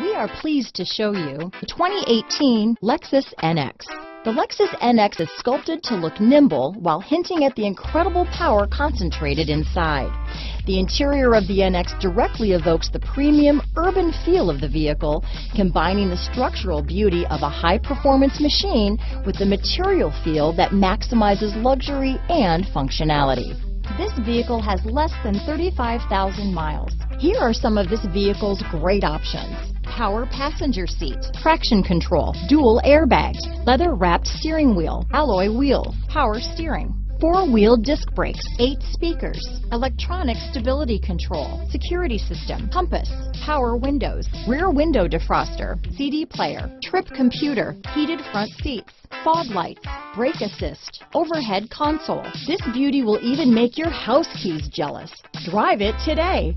We are pleased to show you the 2018 Lexus NX. The Lexus NX is sculpted to look nimble while hinting at the incredible power concentrated inside. The interior of the NX directly evokes the premium urban feel of the vehicle, combining the structural beauty of a high-performance machine with the material feel that maximizes luxury and functionality. This vehicle has less than 35,000 miles. Here are some of this vehicle's great options. Power passenger seat, traction control, dual airbags, leather wrapped steering wheel, alloy wheels, power steering, four-wheel disc brakes, eight speakers, electronic stability control, security system, compass, power windows, rear window defroster, CD player, trip computer, heated front seats, fog lights, brake assist, overhead console. This beauty will even make your house keys jealous. Drive it today.